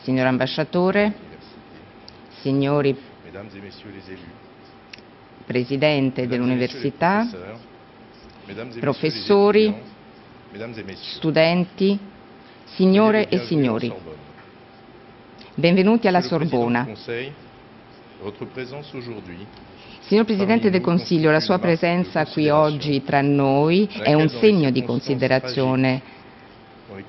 signor ambasciatore, signori presidente dell'università, professori, studenti, signore e signori, benvenuti alla Sorbona. Signor Presidente del Consiglio, la sua presenza qui oggi tra noi è un segno di considerazione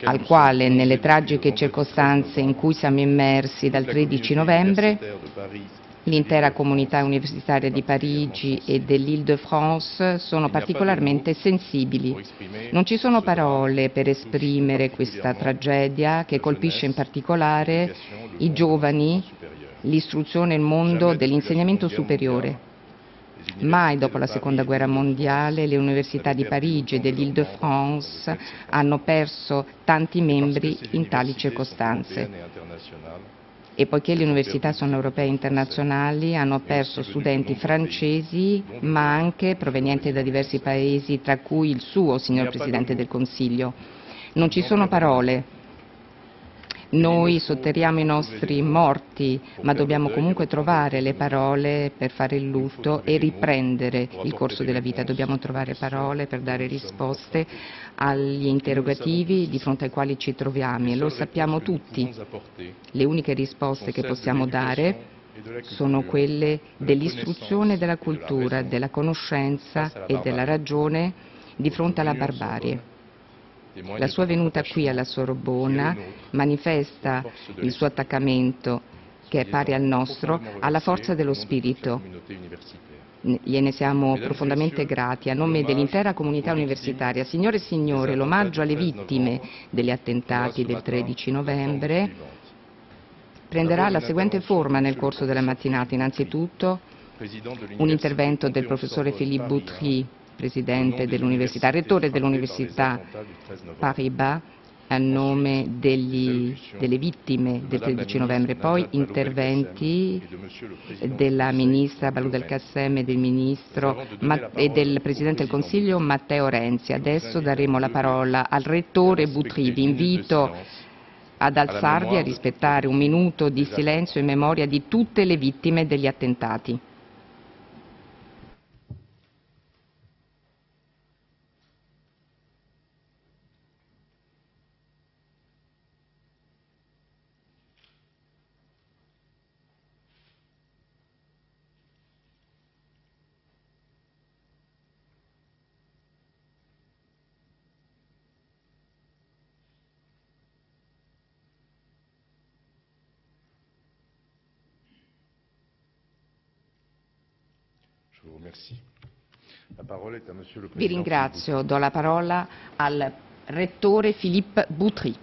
al quale, nelle tragiche circostanze in cui siamo immersi dal la 13 communauté novembre, l'intera comunità universitaria di Parigi e dell'Île-de-France sono particolarmente sensibili. Non ci sono parole per esprimere questa tragedia che colpisce in particolare i giovani, l'istruzione e il mondo dell'insegnamento superiore. Mai dopo la seconda guerra mondiale le università di Parigi e dell'Île-de-France hanno perso tanti membri in tali circostanze. E poiché le università sono europee e internazionali, hanno perso studenti francesi, ma anche provenienti da diversi paesi, tra cui il suo, signor Presidente del Consiglio. Non ci sono parole. Noi sotterriamo i nostri morti, ma dobbiamo comunque trovare le parole per fare il lutto e riprendere il corso della vita. Dobbiamo trovare parole per dare risposte agli interrogativi di fronte ai quali ci troviamo e lo sappiamo tutti. Le uniche risposte che possiamo dare sono quelle dell'istruzione della cultura, della conoscenza e della ragione di fronte alla barbarie. La sua venuta qui alla Sorbona manifesta il suo attaccamento, che è pari al nostro, alla forza dello spirito. Gliene siamo profondamente grati a nome dell'intera comunità universitaria. Signore e signori, l'omaggio alle vittime degli attentati del 13 novembre prenderà la seguente forma nel corso della mattinata. Innanzitutto un intervento del professore Philippe Boutry, presidente dell'università, rettore dell'università Paribas, a nome degli- delle vittime del 13 novembre, poi interventi della ministra Balou del Cassem e del ministro e del Presidente del Consiglio Matteo Renzi. Adesso daremo la parola al rettore Boutry. Vi invito ad alzarvi e a rispettare un minuto di silenzio in memoria di tutte le vittime degli attentati. Vi Président. ringrazio, do la parola al rettore Philippe Boutry.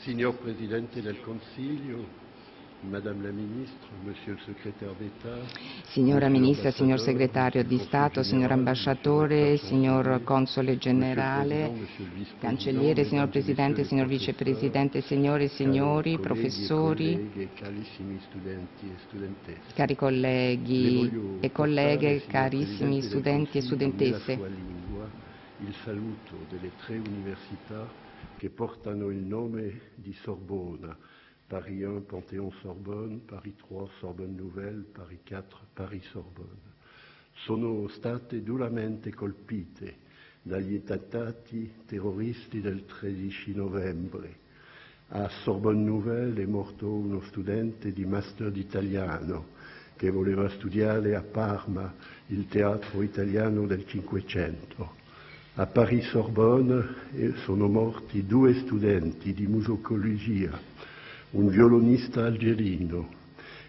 Signor Presidente del Consiglio, Madame la Ministre, Monsieur le Secrétaire d'État, Signora Ministra, signor Segretario di Stato, signor Ambasciatore, signor Console le Generale, Cancelliere, signor Presidente, signor Vicepresidente, signore e signori, professori, cari Le colleghi e colleghe, carissimi studenti e studentesse, il saluto delle tre università che portano il nome di Sorbona, Paris 1, Panthéon-Sorbonne, Paris 3, Sorbonne Nouvelle, Paris 4, Paris-Sorbonne. Sono state duramente colpite dagli attentati terroristi del 13 novembre. A Sorbonne Nouvelle è morto uno studente di master di italiano che voleva studiare a Parma il teatro italiano del Cinquecento. A Paris-Sorbonne eh, sono morti due studenti di musicologia, un violonista algerino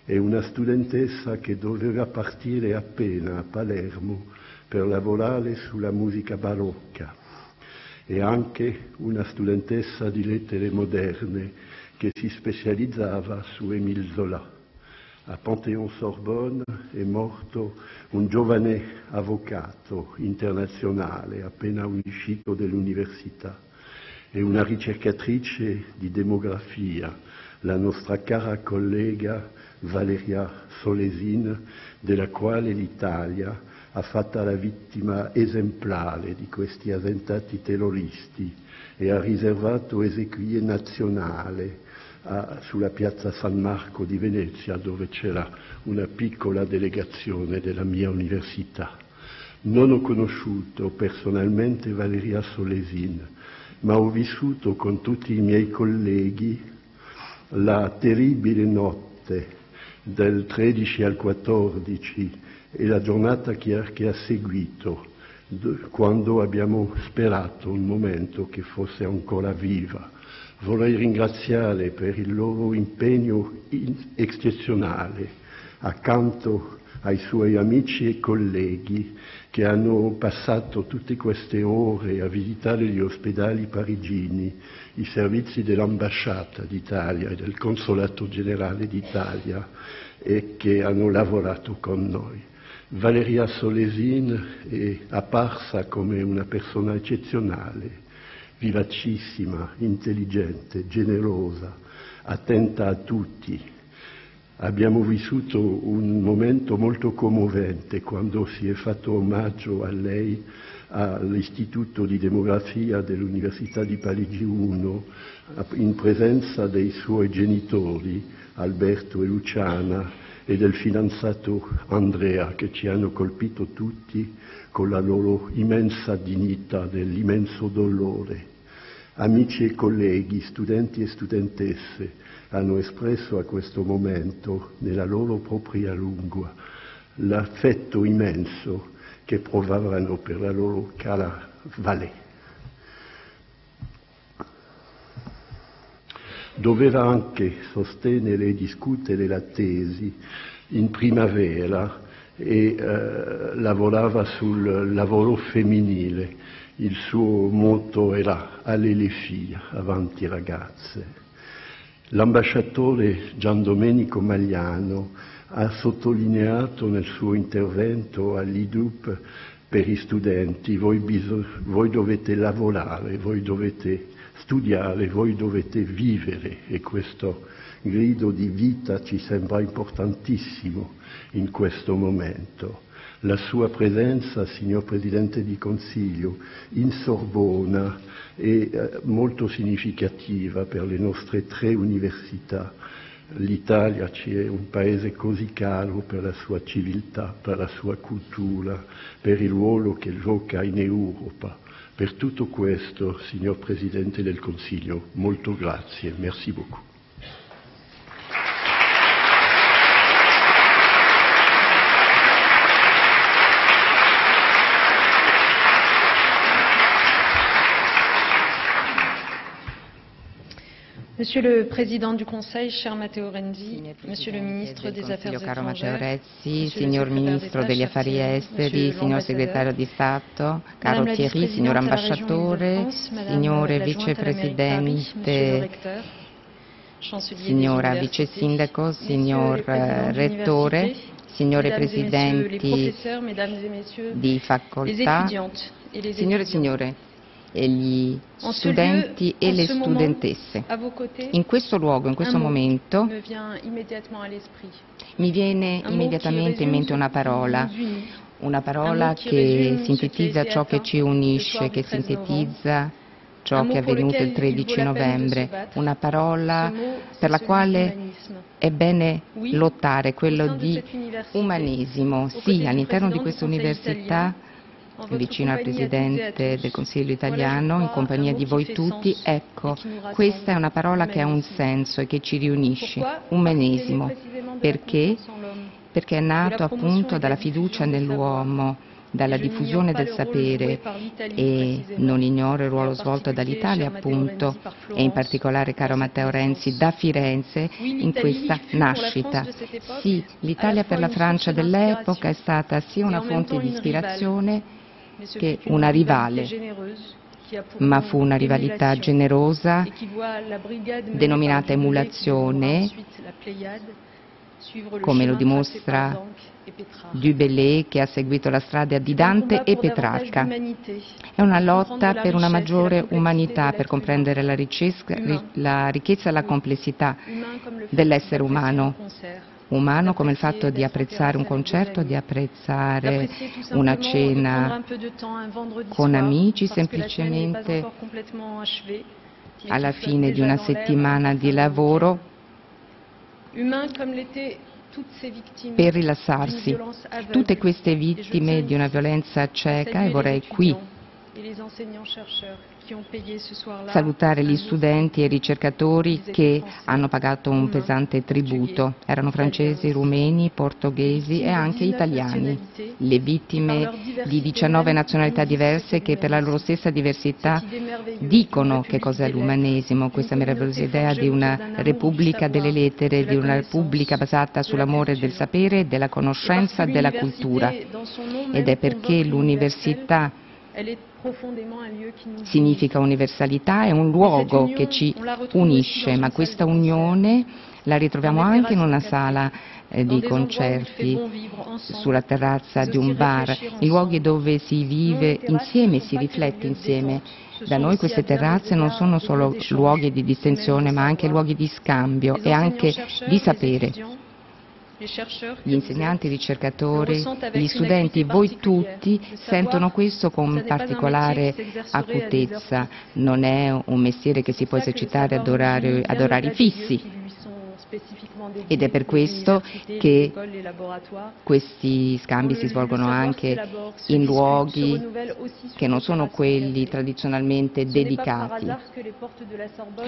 e una studentessa che doveva partire appena a Palermo per lavorare sulla musica barocca e anche una studentessa di lettere moderne che si specializzava su Émile Zola. A Panthéon-Sorbonne è morto un giovane avvocato internazionale appena uscito dall'università e una ricercatrice di demografia, la nostra cara collega Valeria Solesin, della quale l'Italia ha fatto la vittima esemplare di questi attentati terroristi e ha riservato esequie nazionale a, sulla piazza San Marco di Venezia dove c'era una piccola delegazione della mia università. Non ho conosciuto personalmente Valeria Solesin, ma ho vissuto con tutti i miei colleghi la terribile notte del 13 al 14 e la giornata che ha, seguito, quando abbiamo sperato un momento che fosse ancora viva. Vorrei ringraziare per il loro impegno eccezionale accanto ai suoi amici e colleghi che hanno passato tutte queste ore a visitare gli ospedali parigini, i servizi dell'ambasciata d'Italia e del consolato generale d'Italia e che hanno lavorato con noi. Valeria Solesin è apparsa come una persona eccezionale, vivacissima, intelligente, generosa, attenta a tutti. Abbiamo vissuto un momento molto commovente quando si è fatto omaggio a lei all'Istituto di Demografia dell'Università di Parigi 1 in presenza dei suoi genitori Alberto e Luciana e del fidanzato Andrea che ci hanno colpito tutti con la loro immensa dignità dell'immenso dolore. Amici e colleghi, studenti e studentesse hanno espresso a questo momento nella loro propria lingua l'affetto immenso che provavano per la loro cara Valais. Doveva anche sostenere e discutere la tesi in primavera e eh, lavorava sul lavoro femminile. Il suo motto era alle le figlie, avanti ragazze. L'ambasciatore Gian Domenico Magliano ha sottolineato nel suo intervento all'IDUP per i studenti, voi, voi, dovete lavorare, voi dovete studiare, voi dovete vivere e questo grido di vita ci sembra importantissimo in questo momento. La sua presenza, signor Presidente di Consiglio, in Sorbona è eh, molto significativa per le nostre tre università l'Italia ci è un paese così caro per la sua civiltà, per la sua cultura, per il ruolo che gioca in Europa. Per tutto questo, signor Presidente del Consiglio, molto grazie, merci beaucoup. Monsieur le Président du Conseil, cher Matteo Renzi, Monsieur le Ministre des Affaires caro Matteo Renzi, signor Ministro degli Affari Esteri, signor Segretario di Stato, caro Thierry, signor Ambasciatore, signore Vicepresidente, signora Vice Sindaco, signor Rettore, signore Presidenti di facoltà, signore e signore, e gli studenti e le studentesse. In questo luogo, in questo momento, mi viene immediatamente in mente una parola, una parola che sintetizza ciò che ci unisce, che sintetizza ciò che è avvenuto il 13 novembre, una parola per la quale è bene lottare, quello di umanesimo. Sì, all'interno di questa università vicino al Presidente del Consiglio italiano, in compagnia di voi tutti, ecco, questa è una parola che ha un senso e che ci riunisce, umanesimo. Perché? Perché è nato appunto dalla fiducia nell'uomo, dalla diffusione del sapere e non ignoro il ruolo svolto dall'Italia appunto e in particolare caro Matteo Renzi da Firenze in questa nascita. Sì, l'Italia per la Francia dell'epoca è stata sia una fonte di ispirazione che una rivale, ma fu una rivalità generosa denominata emulazione, come lo dimostra Dubellé che ha seguito la strada di Dante e Petrarca. È una lotta per una maggiore umanità, per comprendere la ricchezza e la complessità dell'essere umano umano come il fatto di apprezzare un concerto, di apprezzare una cena con amici, semplicemente alla fine di una settimana di lavoro per rilassarsi. Tutte queste vittime di una violenza cieca, e vorrei qui salutare gli studenti e i ricercatori che hanno pagato un pesante tributo. Erano francesi, rumeni, portoghesi e anche italiani. Le vittime di 19 nazionalità diverse che per la loro stessa diversità dicono che cos'è l'umanesimo, questa meravigliosa idea di una repubblica delle lettere, di una repubblica basata sull'amore del sapere, della conoscenza, della cultura. Ed è perché l'università significa universalità, è un luogo che ci unisce, ma questa unione la ritroviamo anche in una sala eh, di concerti, sulla terrazza di un bar, in luoghi dove si vive insieme, si riflette insieme. Da noi queste terrazze non sono solo luoghi di distensione, ma anche luoghi di scambio. E anche di sapere gli insegnanti, i ricercatori, gli studenti, voi tutti sentono questo con particolare acutezza. Non è un mestiere che si può esercitare ad orari, ad orari fissi ed è per questo che questi scambi si svolgono anche in luoghi che non sono quelli tradizionalmente dedicati.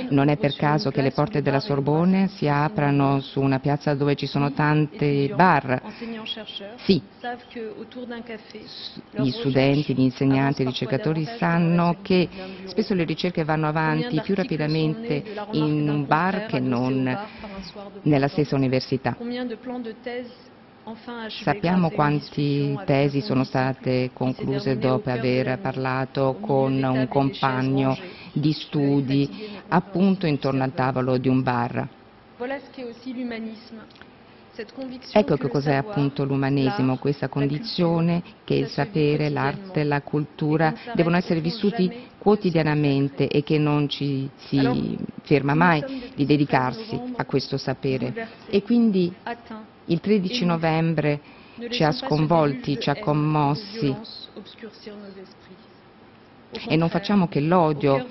Non è per caso che le porte della Sorbonne si aprano su una piazza dove ci sono tanti bar. Sì, gli studenti, gli insegnanti, i ricercatori sanno che spesso le ricerche vanno avanti più rapidamente in un bar che non nella stessa università. Sappiamo quante tesi sono state concluse dopo aver parlato con un compagno di studi appunto intorno al tavolo di un bar. Ecco che cos'è appunto l'umanesimo, questa condizione che il sapere, l'arte, la cultura devono essere vissuti quotidianamente e che non ci si ferma mai di dedicarsi a questo sapere. E quindi il 13 novembre ci ha sconvolti, ci ha commossi e non facciamo che l'odio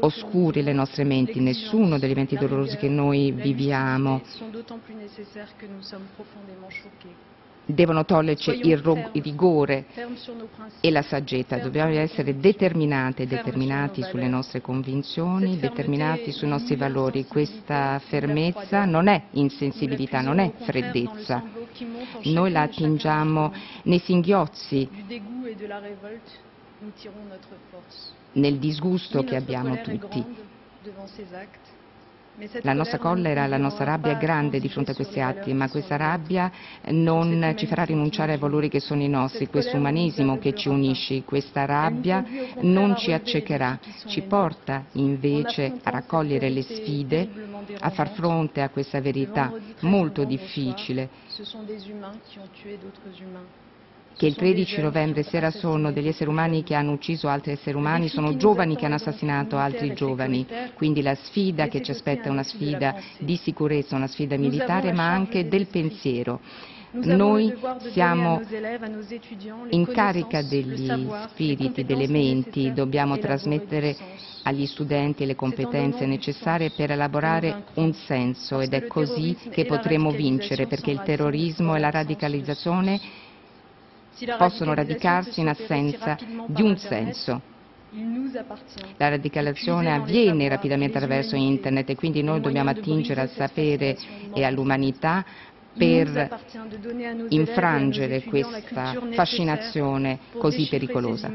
oscuri le nostre menti, nessuno degli eventi dolorosi che noi viviamo devono toglierci il, rigore e la saggezza, dobbiamo essere determinate e determinati sulle nostre convinzioni, determinati sui nostri valori. Questa fermezza non è insensibilità, non è freddezza. Noi la attingiamo nei singhiozzi nel disgusto che abbiamo tutti. La nostra collera, la nostra rabbia è grande di fronte a questi atti, ma questa rabbia non ci farà rinunciare ai valori che sono i nostri, questo umanesimo che ci unisce, questa rabbia non ci accecherà, ci porta invece a raccogliere le sfide, a far fronte a questa verità molto difficile che il 13 novembre sera sono degli esseri umani che hanno ucciso altri esseri umani, sono giovani che hanno assassinato altri giovani, quindi la sfida che ci aspetta è una sfida di sicurezza, una sfida militare ma anche del pensiero. Noi siamo in carica degli spiriti, delle menti, dobbiamo trasmettere agli studenti le competenze necessarie per elaborare un senso. Ed è così che potremo vincere perché il terrorismo e la radicalizzazione possono radicarsi in assenza di un senso. La radicalizzazione avviene rapidamente attraverso Internet e quindi noi dobbiamo attingere al sapere e all'umanità per infrangere questa fascinazione così pericolosa.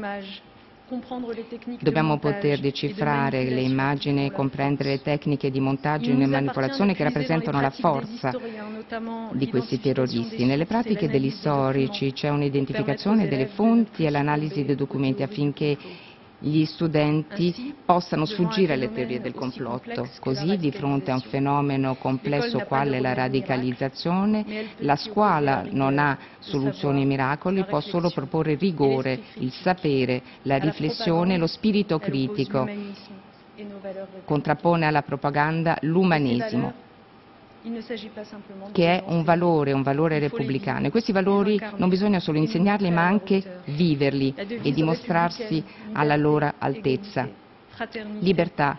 Dobbiamo poter decifrare le immagini e comprendere le tecniche di montaggio e manipolazione che rappresentano la forza di questi terroristi. Nelle pratiche degli storici c'è un'identificazione delle fonti e l'analisi dei documenti affinché gli studenti possano sfuggire alle teorie del complotto. Così, di fronte a un fenomeno complesso quale la radicalizzazione, la scuola non ha soluzioni e miracoli, può solo proporre rigore, il sapere, la riflessione lo spirito critico. Contrappone alla propaganda l'umanesimo. Che è un valore, un valore repubblicano. E questi valori non bisogna solo insegnarli, ma anche viverli e dimostrarsi alla loro altezza. Libertà,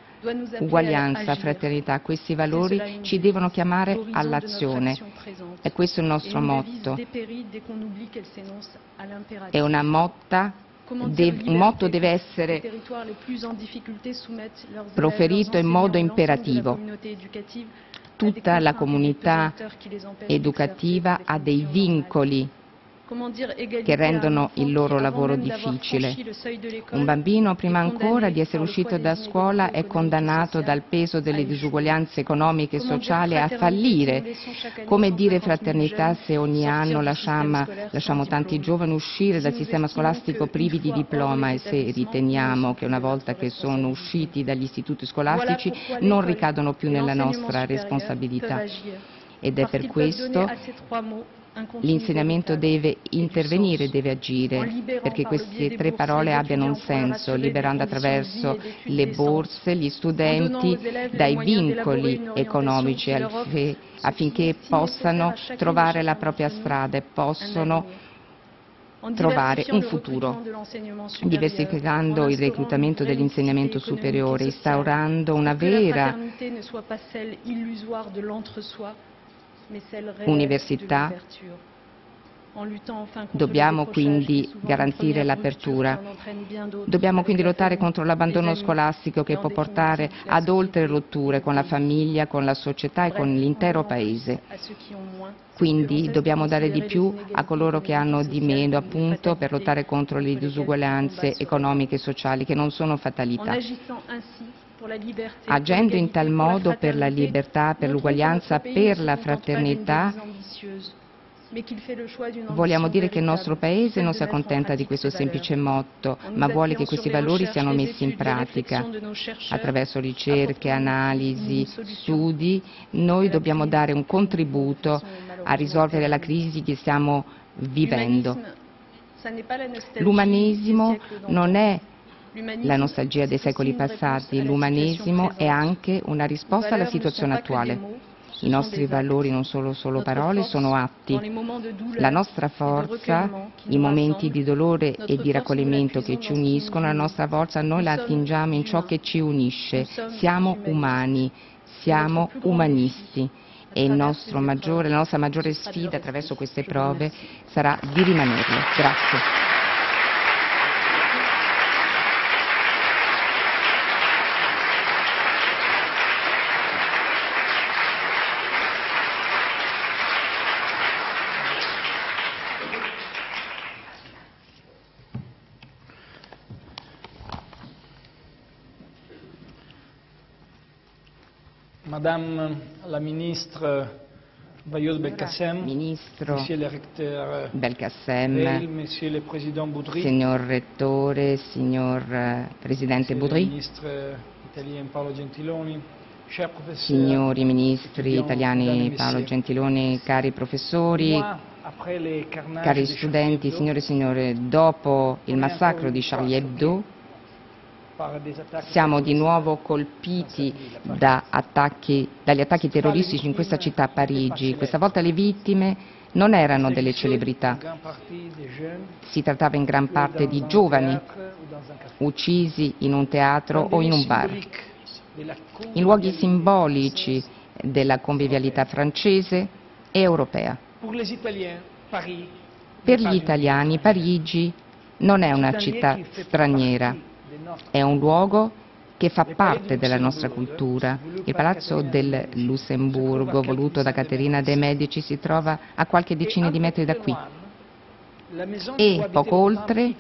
uguaglianza, fraternità, questi valori ci devono chiamare all'azione. E questo è il nostro motto. È una motta un motto deve essere proferito in modo imperativo. Tutta la comunità educativa ha dei vincoli che rendono il loro lavoro difficile. Un bambino, prima ancora di essere uscito da scuola, è condannato dal peso delle disuguaglianze economiche e sociali a fallire. Come dire fraternità se ogni anno lasciamo, lasciamo tanti giovani uscire dal sistema scolastico privi di diploma e se riteniamo che una volta che sono usciti dagli istituti scolastici non ricadono più nella nostra responsabilità. Ed è per questo L'insegnamento deve intervenire, deve agire, perché queste tre parole abbiano un senso, liberando attraverso le borse gli studenti dai vincoli economici affinché possano trovare la propria strada e possano trovare un futuro, diversificando il reclutamento dell'insegnamento superiore, instaurando una vera università. Dobbiamo quindi garantire l'apertura. Dobbiamo quindi lottare contro l'abbandono scolastico che può portare ad oltre rotture con la famiglia, con la società e con l'intero Paese. Quindi dobbiamo dare di più a coloro che hanno di meno, appunto, per lottare contro le disuguaglianze economiche e sociali che non sono fatalità. Agendo in tal modo per la libertà, per l'uguaglianza, per la fraternità, Vogliamo dire che il nostro Paese non si accontenta di questo semplice motto, ma vuole che questi valori siano messi in pratica. Attraverso ricerche, analisi, studi, noi dobbiamo dare un contributo a risolvere la crisi che stiamo vivendo. L'umanesimo non è la nostalgia dei secoli passati, l'umanesimo è anche una risposta alla situazione attuale. I nostri valori non sono solo parole, sono atti. La nostra forza, i momenti di dolore e di raccoglimento che ci uniscono, la nostra forza noi la attingiamo in ciò che ci unisce. Siamo umani, siamo umanisti e maggiore, la nostra maggiore sfida attraverso queste prove sarà di rimanerlo. Grazie. Madame la ministre Vayoud Belkacem, Ministro Monsieur le recteur Belkacem, Monsieur le Président Boudry, Signor Rettore, Signor eh, Presidente Boudry, Ministre italien Paolo Gentiloni, Signori Ministri italiani Paolo Gentiloni, cari professori, cari studenti, signore e signore, dopo il massacro di Charlie Hebdo, siamo di nuovo colpiti da attacchi, dagli attacchi terroristici in questa città, Parigi. Questa volta le vittime non erano delle celebrità, si trattava in gran parte di giovani uccisi in un teatro o in un bar, in luoghi simbolici della convivialità francese e europea. Per gli italiani Parigi non è una città straniera, è un luogo che fa parte della nostra cultura. Il palazzo del Lussemburgo, voluto da Caterina de' Medici, si trova a qualche decina di metri da qui. E poco oltre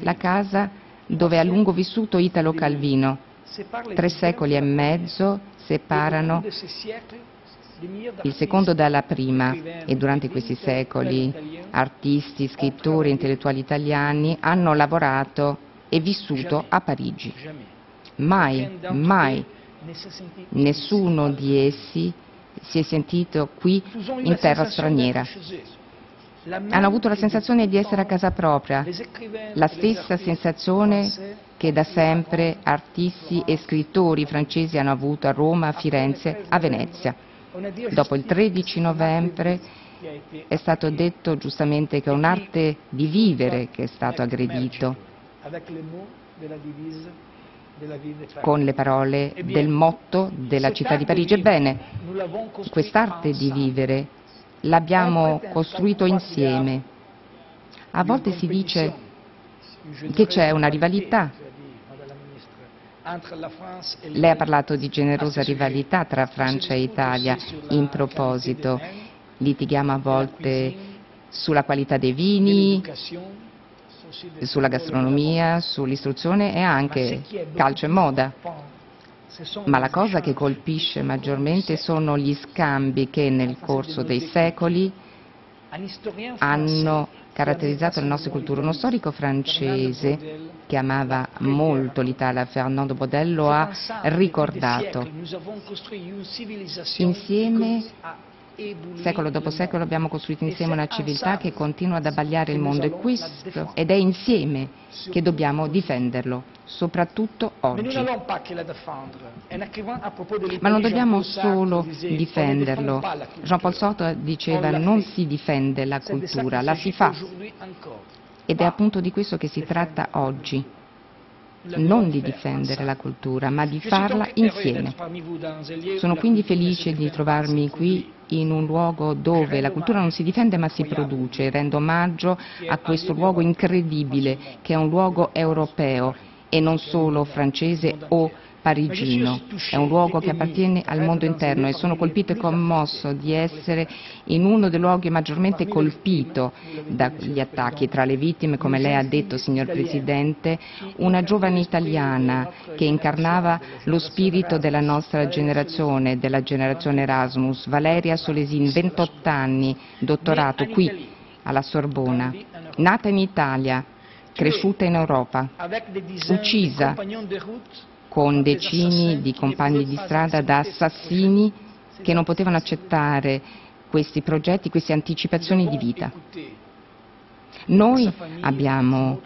la casa dove ha lungo vissuto Italo Calvino. Tre secoli e mezzo separano il secondo dalla prima e durante questi secoli artisti, scrittori, intellettuali italiani hanno lavorato e vissuto a Parigi. Mai, mai nessuno di essi si è sentito qui in terra straniera. Hanno avuto la sensazione di essere a casa propria, la stessa sensazione che da sempre artisti e scrittori francesi hanno avuto a Roma, a Firenze, a Venezia. Dopo il 13 novembre è stato detto giustamente che è un'arte di vivere che è stato aggredito con le parole del motto della città di Parigi. Ebbene, quest'arte di vivere l'abbiamo costruito insieme. A volte si dice che c'è una rivalità. Lei ha parlato di generosa rivalità tra Francia e Italia. In proposito, litighiamo a volte sulla qualità dei vini, sulla gastronomia, sull'istruzione e anche calcio e moda. Ma la cosa che colpisce maggiormente sono gli scambi che nel corso dei secoli hanno caratterizzato le nostre culture. Uno storico francese che amava molto l'Italia, Fernando Bodel, lo ha ricordato. Insieme Secolo dopo secolo abbiamo costruito insieme una civiltà che continua ad abbagliare il mondo. E questo, ed è insieme che dobbiamo difenderlo, soprattutto oggi. Ma non dobbiamo solo difenderlo. Jean-Paul Sartre diceva non si difende la cultura, la si fa. Ed è appunto di questo che si tratta oggi. Non di difendere la cultura, ma di farla insieme. Sono quindi felice di trovarmi qui in un luogo dove la cultura non si difende ma si produce. Rendo omaggio a questo luogo incredibile che è un luogo europeo e non solo francese o parigino. È un luogo che appartiene al mondo interno e sono colpito e commosso di essere in uno dei luoghi maggiormente colpito dagli attacchi. Tra le vittime, come lei ha detto, signor Presidente, una giovane italiana che incarnava lo spirito della nostra generazione, della generazione Erasmus, Valeria Solesin, 28 anni, dottorato qui alla Sorbona, nata in Italia, cresciuta in Europa, uccisa con decine di compagni di strada da assassini che non potevano accettare questi progetti, queste anticipazioni di vita. Noi abbiamo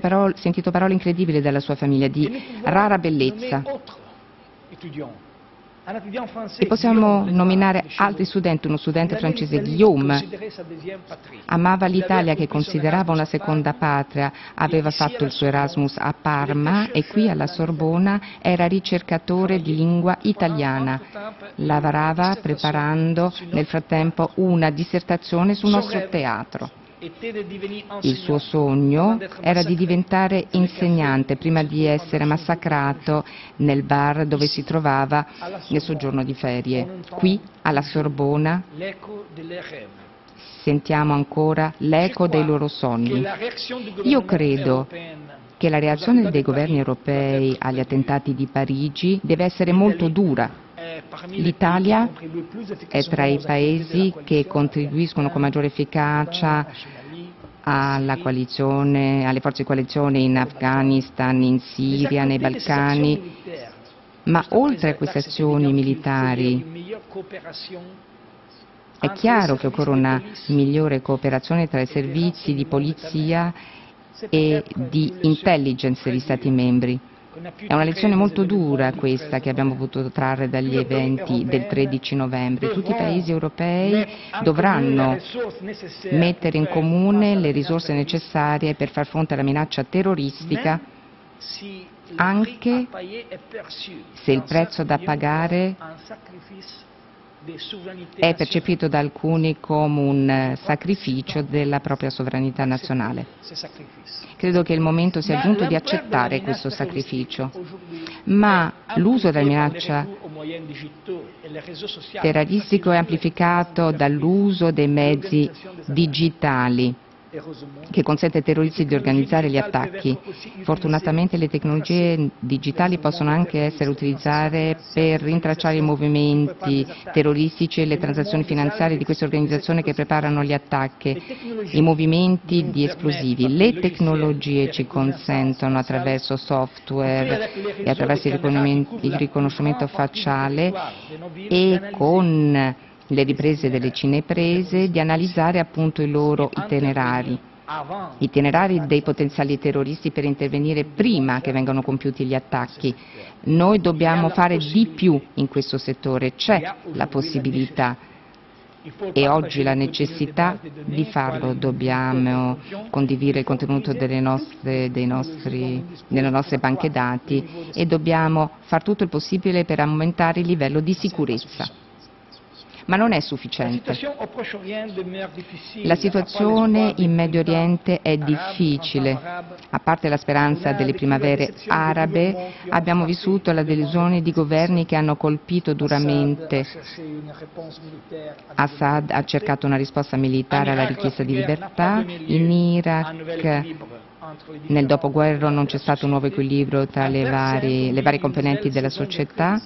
parole, sentito parole incredibili dalla sua famiglia, di rara bellezza. E possiamo nominare altri studenti, uno studente francese, Guillaume, amava l'Italia che considerava una seconda patria, aveva fatto il suo Erasmus a Parma e qui alla Sorbona era ricercatore di lingua italiana. Lavorava preparando nel frattempo una dissertazione sul nostro teatro. Il suo sogno era di diventare insegnante prima di essere massacrato nel bar dove si trovava nel soggiorno di ferie. Qui, alla Sorbona, sentiamo ancora l'eco dei loro sogni. Io credo che la reazione dei governi europei agli attentati di Parigi deve essere molto dura L'Italia è tra i paesi che contribuiscono con maggiore efficacia alle forze di coalizione in Afghanistan, in Siria, nei Balcani, ma oltre a queste azioni militari è chiaro che occorre una migliore cooperazione tra i servizi di polizia e di intelligence degli Stati membri. È una lezione molto dura questa che abbiamo potuto trarre dagli eventi del 13 novembre. Tutti i paesi europei dovranno mettere in comune le risorse necessarie per far fronte alla minaccia terroristica anche se il prezzo da pagare è percepito da alcuni come un sacrificio della propria sovranità nazionale. Credo che il momento sia giunto di accettare questo sacrificio, ma l'uso della minaccia terroristico è amplificato dall'uso dei mezzi digitali che consente ai terroristi di organizzare gli attacchi. Fortunatamente le tecnologie digitali possono anche essere utilizzate per rintracciare i movimenti terroristici e le transazioni finanziarie di queste organizzazioni che preparano gli attacchi, i movimenti di esplosivi. Le tecnologie ci consentono attraverso software e attraverso il riconoscimento facciale e con le riprese delle cineprese, di analizzare appunto i loro itinerari itinerari dei potenziali terroristi per intervenire prima che vengano compiuti gli attacchi. Noi dobbiamo fare di più in questo settore, c'è la possibilità e oggi la necessità di farlo. Dobbiamo condividere il contenuto delle nostre, nostri, delle nostre banche dati e dobbiamo fare tutto il possibile per aumentare il livello di sicurezza ma non è sufficiente. La situazione in Medio Oriente è difficile. A parte la speranza delle primavere arabe, abbiamo vissuto la delusione di governi che hanno colpito duramente. Assad ha cercato una risposta militare alla richiesta di libertà. In Iraq nel dopoguerra non c'è stato un nuovo equilibrio tra le varie, le varie componenti della società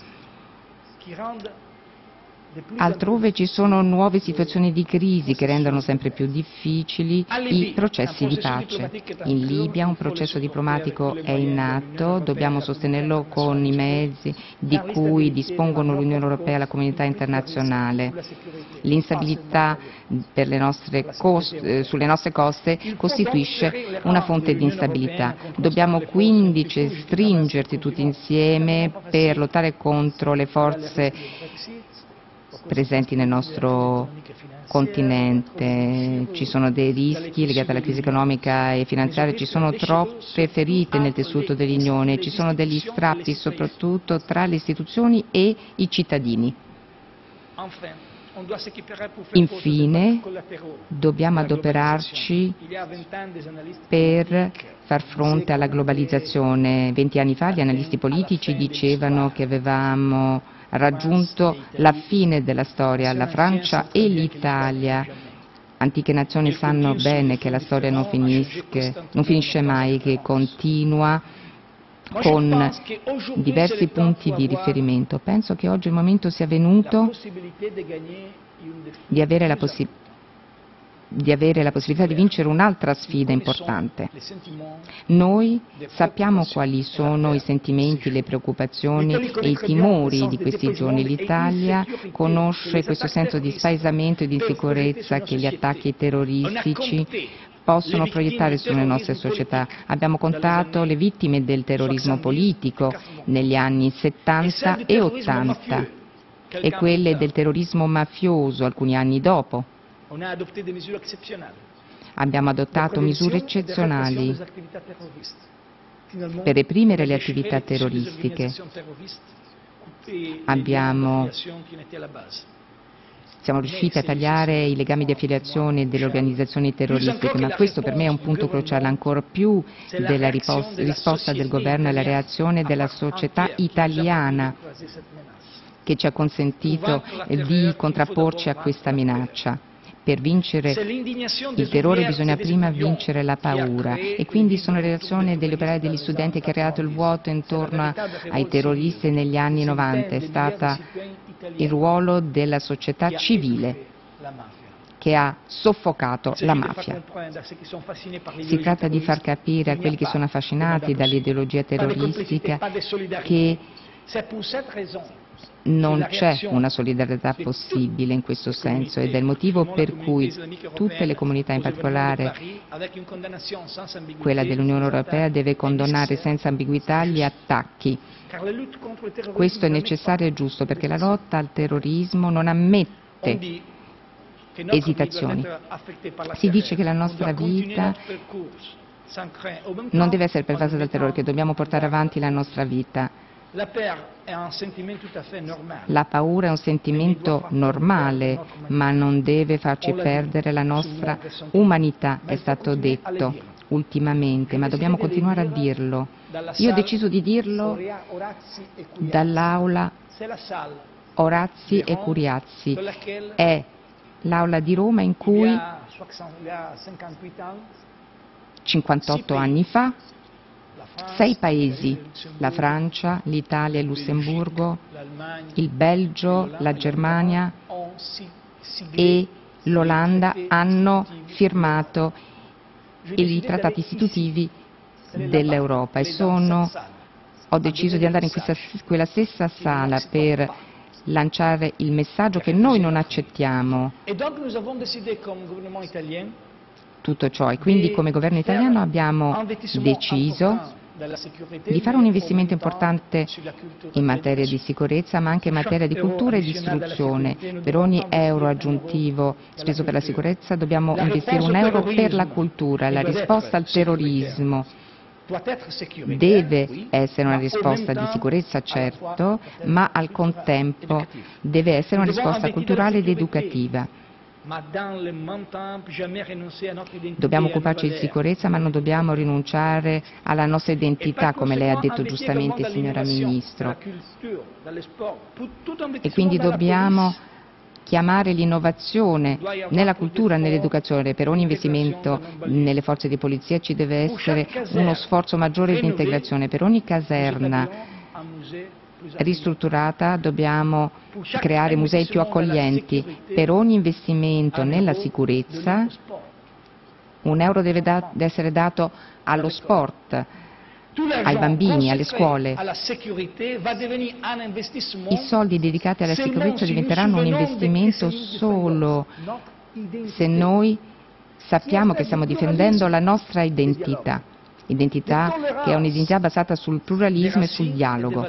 Altrove ci sono nuove situazioni di crisi che rendono sempre più difficili i processi di pace. In Libia un processo diplomatico è in atto, dobbiamo sostenerlo con i mezzi di cui dispongono l'Unione Europea e la comunità internazionale. L'instabilità sulle nostre coste costituisce una fonte di instabilità. Dobbiamo quindi stringerti tutti insieme per lottare contro le forze presenti nel nostro continente, ci sono dei rischi legati alla crisi economica e finanziaria, ci sono troppe ferite nel tessuto dell'Unione, ci sono degli strappi soprattutto tra le istituzioni e i cittadini. Infine, dobbiamo adoperarci per far fronte alla globalizzazione. Venti anni fa gli analisti politici dicevano che avevamo raggiunto la fine della storia. La Francia e l'Italia, antiche nazioni, sanno bene che la storia non, non finisce mai, che continua con diversi punti di riferimento. Penso che oggi il momento sia venuto di avere la possibilità di avere la possibilità di vincere un'altra sfida importante. Noi sappiamo quali sono i sentimenti, le preoccupazioni e i timori di questi giorni. L'Italia conosce questo senso di spaesamento e di insicurezza che gli attacchi terroristici possono proiettare sulle nostre società. Abbiamo contato le vittime del terrorismo politico negli anni 70 e 80 e quelle del terrorismo mafioso alcuni anni dopo. Abbiamo adottato misure eccezionali per reprimere le attività terroristiche. Abbiamo, siamo riusciti a tagliare i legami di affiliazione delle organizzazioni terroristiche, ma questo per me è un punto cruciale. Ancora più della risposta del governo e la reazione della società italiana che ci ha consentito di contrapporci a questa minaccia per vincere il terrore bisogna prima vincere la paura. e quindi sono le reazioni degli operai e degli studenti che ha creato il vuoto intorno ai terroristi negli anni 90, è stato il ruolo della società civile che ha soffocato la mafia. Si tratta di far capire a quelli che sono affascinati dall'ideologia terroristica che non c'è una solidarietà possibile in questo senso ed è il motivo per cui tutte le comunità, in particolare quella dell'Unione Europea, deve condannare senza ambiguità gli attacchi. Questo è necessario e giusto perché la lotta al terrorismo non ammette esitazioni. Si dice che la nostra vita non deve essere pervasa dal terrore, che dobbiamo portare avanti la nostra vita la paura è un sentimento normale, ma non deve farci perdere la nostra umanità, è stato detto ultimamente, ma dobbiamo continuare a dirlo. Io ho deciso di dirlo dall'aula Orazzi e Curiazzi. È l'aula di Roma in cui 58 anni fa sei paesi, la Francia, l'Italia, il Lussemburgo, il Belgio, la Germania e l'Olanda hanno firmato i trattati istitutivi dell'Europa e sono, ho deciso di andare in questa, quella stessa sala per lanciare il messaggio che noi non accettiamo. Tutto ciò e quindi come governo italiano abbiamo deciso di fare un investimento importante in materia di sicurezza, ma anche in materia di cultura e di istruzione. Per ogni euro aggiuntivo speso per la sicurezza dobbiamo investire un euro per la cultura. La risposta al terrorismo deve essere una risposta di sicurezza, certo, ma al contempo deve essere una risposta culturale ed educativa. Dobbiamo occuparci di sicurezza, ma non dobbiamo rinunciare alla nostra identità, come lei ha detto giustamente, signora Ministro. E quindi dobbiamo chiamare l'innovazione nella cultura, nell'educazione. Per ogni investimento nelle forze di polizia ci deve essere uno sforzo maggiore di integrazione. Per ogni caserna ristrutturata dobbiamo creare musei più accoglienti. Per ogni investimento nella sicurezza un euro deve da essere dato allo sport, ai bambini, alle scuole. I soldi dedicati alla sicurezza diventeranno un investimento solo se noi sappiamo che stiamo difendendo la nostra identità, identità che è un'identità basata sul pluralismo e sul dialogo.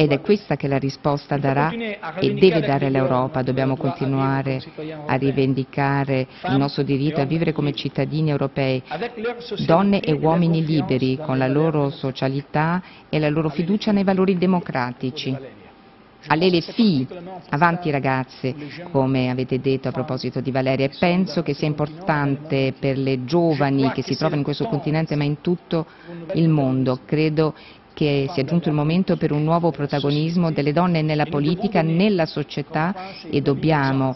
Ed è questa che la risposta darà e deve dare l'Europa. Dobbiamo continuare a rivendicare il nostro diritto a vivere come cittadini europei, donne e uomini liberi, con la loro socialità e la loro fiducia nei valori democratici. Alle le FI, avanti ragazze, come avete detto a proposito di Valeria, e penso che sia importante per le giovani che si trovano in questo continente ma in tutto il mondo. Credo che sia giunto il momento per un nuovo protagonismo delle donne nella politica, nella società e dobbiamo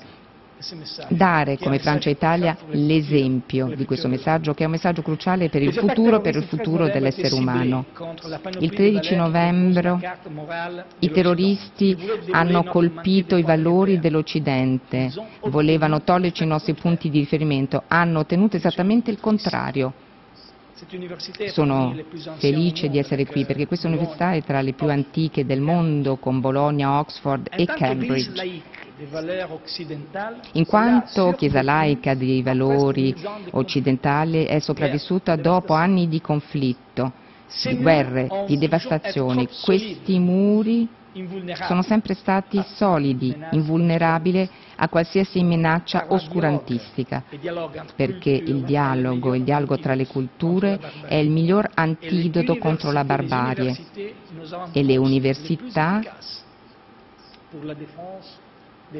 dare come Francia e Italia l'esempio di questo messaggio che è un messaggio cruciale per il futuro, per il futuro dell'essere umano. Il 13 novembre i terroristi hanno colpito i valori dell'Occidente, volevano toglierci i nostri punti di riferimento, hanno ottenuto esattamente il contrario. Sono felice di essere qui perché questa università è tra le più antiche del mondo con Bologna, Oxford e Cambridge. In quanto Chiesa laica dei valori occidentali è sopravvissuta dopo anni di conflitto, di guerre, di devastazioni, questi muri sono sempre stati solidi, invulnerabili a qualsiasi minaccia oscurantistica, perché il dialogo, il dialogo tra le culture è il miglior antidoto contro la barbarie. e le università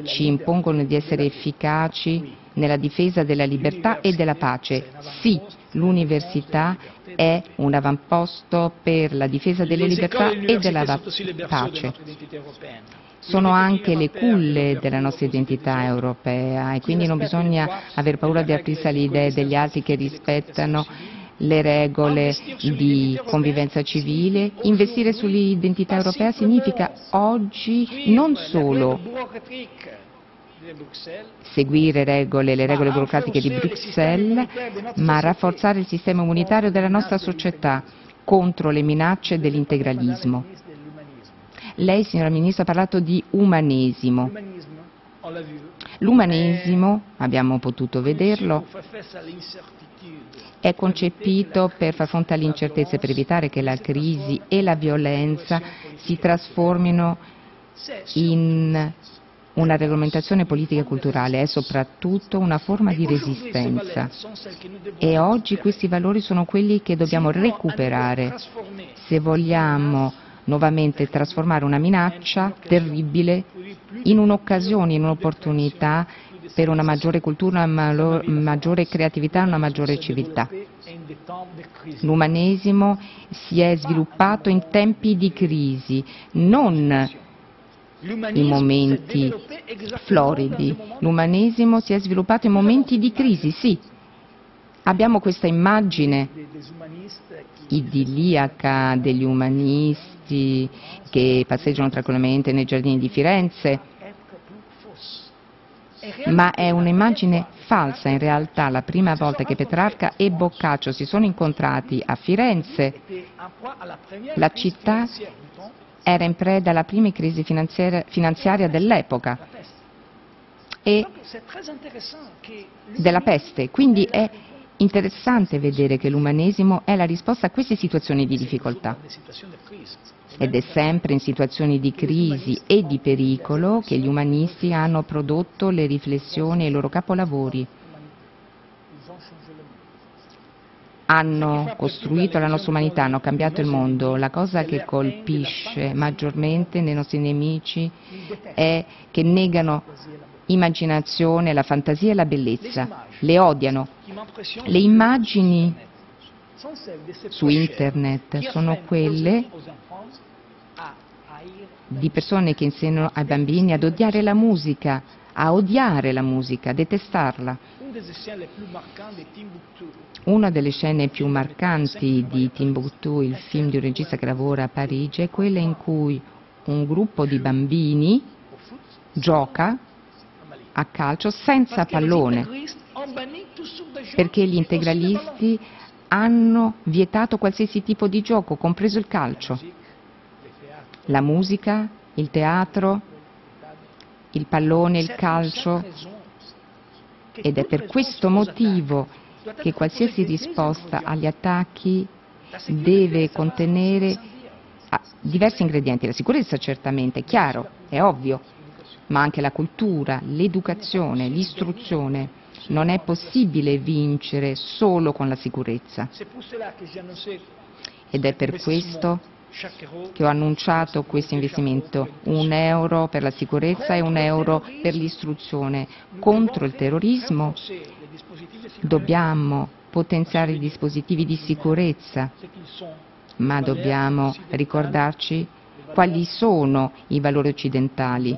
ci impongono di essere efficaci nella difesa della libertà e della pace. Sì, l'università è un avamposto per la difesa delle libertà e della pace. Sono anche le culle della nostra identità europea e quindi non bisogna aver paura di aprirsi alle idee degli altri che rispettano le regole di convivenza civile. Investire sull'identità europea significa oggi non solo seguire regole, le regole burocratiche di Bruxelles, ma rafforzare il sistema immunitario della nostra società contro le minacce dell'integralismo. Lei, signora Ministra, ha parlato di umanesimo. L'umanesimo, abbiamo potuto vederlo, è concepito per far fronte alle incertezze, per evitare che la crisi e la violenza si trasformino in una regolamentazione politica e culturale, è soprattutto una forma di resistenza. E oggi questi valori sono quelli che dobbiamo recuperare. Se vogliamo nuovamente trasformare una minaccia terribile in un'occasione, in un'opportunità per una maggiore cultura, una maggiore creatività, una maggiore civiltà. L'umanesimo si è sviluppato in tempi di crisi, non in momenti floridi. L'umanesimo si è sviluppato in momenti di crisi, sì. Abbiamo questa immagine idilliaca degli umanisti che passeggiano tranquillamente nei giardini di Firenze, ma è un'immagine falsa. In realtà la prima volta che Petrarca e Boccaccio si sono incontrati a Firenze, la città era in preda alla prima crisi finanziaria, finanziaria dell'epoca. e della peste. Quindi è interessante vedere che l'umanesimo è la risposta a queste situazioni di difficoltà. Ed è sempre in situazioni di crisi e di pericolo che gli umanisti hanno prodotto le riflessioni e i loro capolavori. Hanno costruito la nostra umanità, hanno cambiato il mondo. La cosa che colpisce maggiormente nei nostri nemici è che negano immaginazione, la fantasia e la bellezza. Le odiano. Le immagini su internet sono quelle di persone che insegnano ai bambini ad odiare la musica, a odiare la musica, a detestarla. Una delle scene più marcanti di Timbuktu, il film di un regista che lavora a Parigi, è quella in cui un gruppo di bambini gioca a calcio senza pallone, perché gli integralisti hanno vietato qualsiasi tipo di gioco, compreso il calcio. La musica, il teatro, il pallone, il calcio, ed è per questo motivo che qualsiasi risposta agli attacchi deve contenere ah, diversi ingredienti. La sicurezza certamente, è chiaro, è ovvio, ma anche la cultura, l'educazione, l'istruzione. Non è possibile vincere solo con la sicurezza. Ed è per questo che ho annunciato questo investimento, un euro per la sicurezza e un euro per l'istruzione. Contro il terrorismo dobbiamo potenziare i dispositivi di sicurezza, ma dobbiamo ricordarci quali sono i valori occidentali,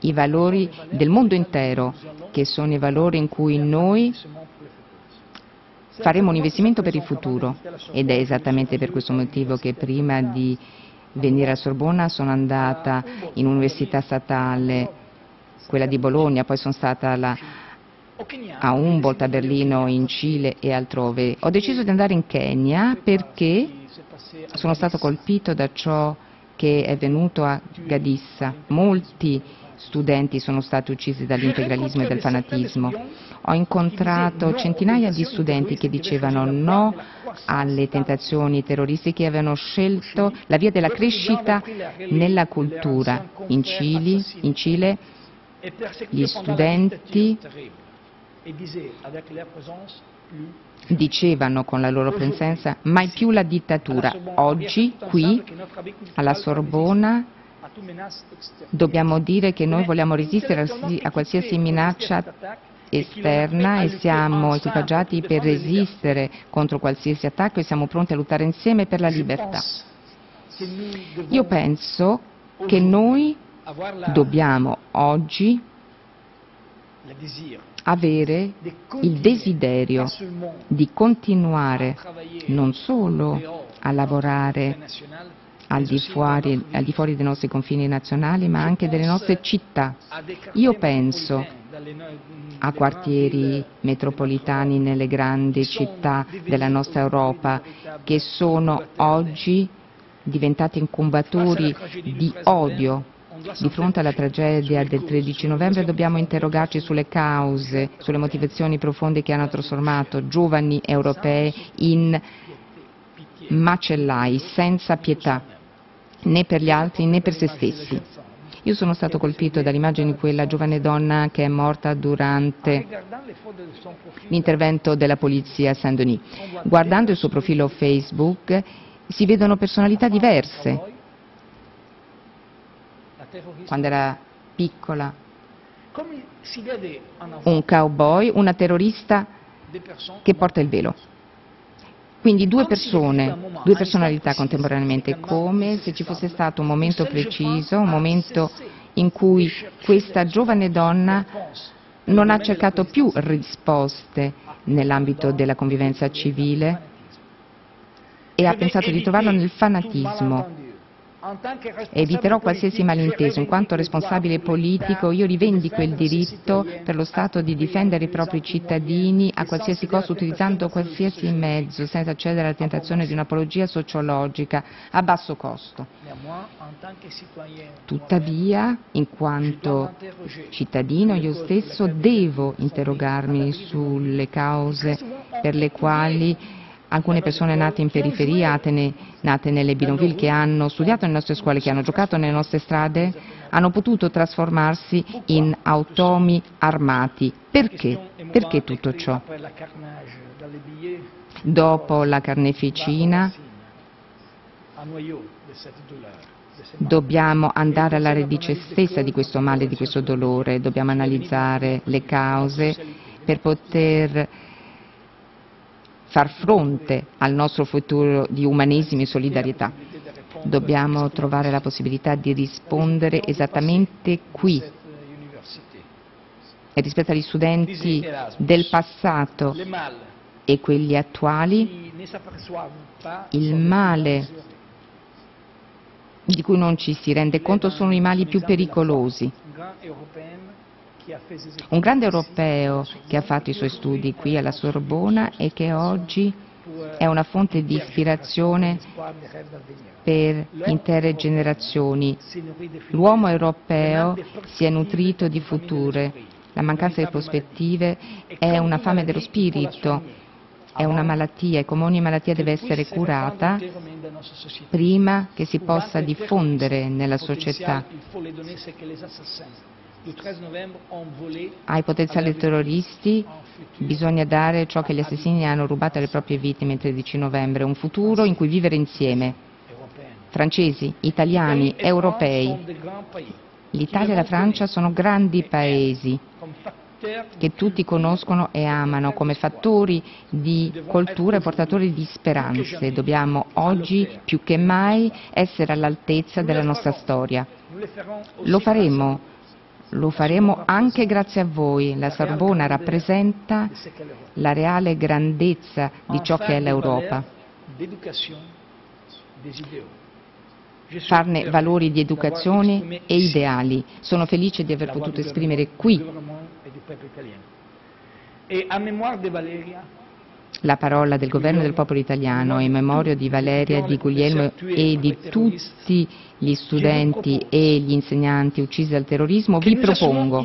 i valori del mondo intero, che sono i valori in cui noi faremo un investimento per il futuro ed è esattamente per questo motivo che prima di venire a Sorbona sono andata in università statale, quella di Bologna, poi sono stata alla, a Humboldt, a Berlino, in Cile e altrove. Ho deciso di andare in Kenya perché sono stato colpito da ciò che è venuto a Gadissa. Molti studenti sono stati uccisi dall'integralismo e dal fanatismo. Ho incontrato centinaia di studenti che dicevano no alle tentazioni terroristiche e avevano scelto la via della crescita nella cultura. In Cile, in Cile gli studenti dicevano con la loro presenza mai più la dittatura. Oggi qui alla Sorbona dobbiamo dire che noi vogliamo resistere a qualsiasi minaccia esterna e siamo equipaggiati per resistere contro qualsiasi attacco e siamo pronti a lottare insieme per la libertà. Io penso che noi dobbiamo oggi avere il desiderio di continuare non solo a lavorare al di, fuori, al di fuori dei nostri confini nazionali, ma anche delle nostre città. Io penso a quartieri metropolitani nelle grandi città della nostra Europa che sono oggi diventati incubatori di odio. Di fronte alla tragedia del 13 novembre dobbiamo interrogarci sulle cause, sulle motivazioni profonde che hanno trasformato giovani europei in macellai senza pietà né per gli altri né per se stessi. Io sono stato colpito dall'immagine di quella giovane donna che è morta durante l'intervento della polizia a Saint-Denis. Guardando il suo profilo Facebook si vedono personalità diverse. Quando era piccola, un cowboy, una terrorista che porta il velo. Quindi due persone, due personalità contemporaneamente, come se ci fosse stato un momento preciso, un momento in cui questa giovane donna non ha cercato più risposte nell'ambito della convivenza civile e ha pensato di trovarlo nel fanatismo. Eviterò qualsiasi malinteso. In quanto responsabile politico io rivendico il diritto per lo Stato di difendere i propri cittadini a qualsiasi costo utilizzando qualsiasi mezzo senza cedere alla tentazione di un'apologia sociologica a basso costo. Tuttavia, in quanto cittadino, io stesso devo interrogarmi sulle cause per le quali alcune persone nate in periferia, nate nelle bidonville, che hanno studiato nelle nostre scuole, che hanno giocato nelle nostre strade, hanno potuto trasformarsi in automi armati. Perché? Perché tutto ciò? Dopo la carneficina dobbiamo andare alla radice stessa di questo male, di questo dolore, dobbiamo analizzare le cause per poter far fronte al nostro futuro di umanesimo e solidarietà. Dobbiamo trovare la possibilità di rispondere esattamente qui e rispetto agli studenti del passato e quelli attuali, il male di cui non ci si rende conto sono i mali più pericolosi. Un grande europeo che ha fatto i suoi studi qui alla Sorbona e che oggi è una fonte di ispirazione per intere generazioni. L'uomo europeo si è nutrito di future. La mancanza di prospettive è una fame dello spirito, è una malattia e come ogni malattia deve essere curata prima che si possa diffondere nella società. Ai potenziali terroristi. bisogna dare ciò che gli assassini hanno rubato alle proprie vittime il 13 novembre, un futuro in cui vivere insieme. Francesi, italiani, europei. L'Italia e la Francia sono grandi paesi che tutti conoscono e amano come fattori di cultura e portatori di speranze. Dobbiamo oggi più che mai essere all'altezza della nostra storia. Lo faremo lo faremo anche grazie a voi. La Sorbona rappresenta la reale grandezza di ciò che è l'Europa. Farne valori di educazione e ideali. Sono felice di aver potuto esprimere qui la parola del governo del popolo italiano in memoria di Valeria, di Guglielmo e di tutti gli studenti e gli insegnanti uccisi dal terrorismo, vi propongo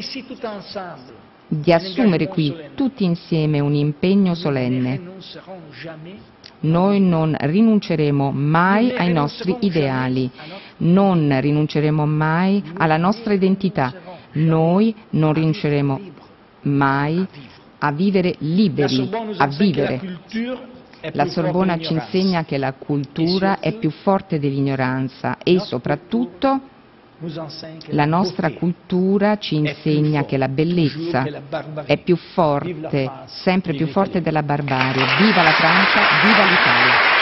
di assumere qui tutti insieme un impegno solenne. Noi non rinunceremo mai ai nostri ideali, non rinunceremo mai alla nostra identità, noi non rinunceremo mai a vivere liberi, a vivere. La Sorbona ci insegna che la cultura è più forte dell'ignoranza e soprattutto la nostra cultura ci insegna che la bellezza è più forte, sempre più forte della barbarie. Viva la Francia, viva l'Italia!